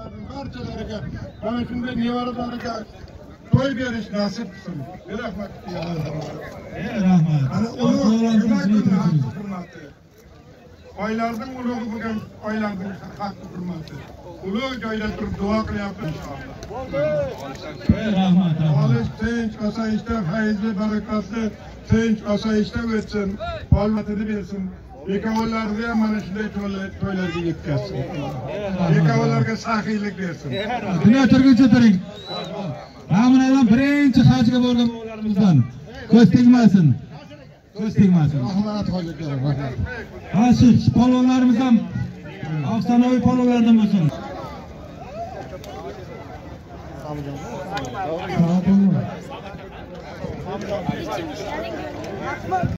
nevaralarim barchalariga mana shunday nevaralariga to'y berish nasib qilsin. Rahmat. Rahmat oylarning ulug'i bo'lgan oylarning haqqi hurmati. Ulug' joyda turib duo qilyapmiz inshaalloh. Rahmat rahmat. Olis tinch, osoyishta, fayzli, barakatli, tinch, osoyishta o'tsin. Holmatini bersin. Bekovalarni ham mana shunday to'ylar- to'ylarga yetkazsin. Bekovalarga saxiylik bersin. dunyo turguncha turing raminadan birinchi hajga borgan bolarimizdan ko'z tegmasin. Ko'z tegmasin. Rahmat ha shu polvonlarimiz ham afsonaviy polvonlardan bo'lsin